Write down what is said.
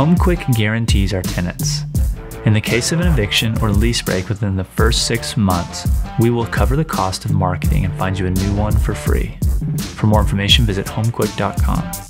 HomeQwik guarantees our tenants. In the case of an eviction or lease break within the first six months, we will cover the cost of marketing and find you a new one for free. For more information, visit homeqwik.com.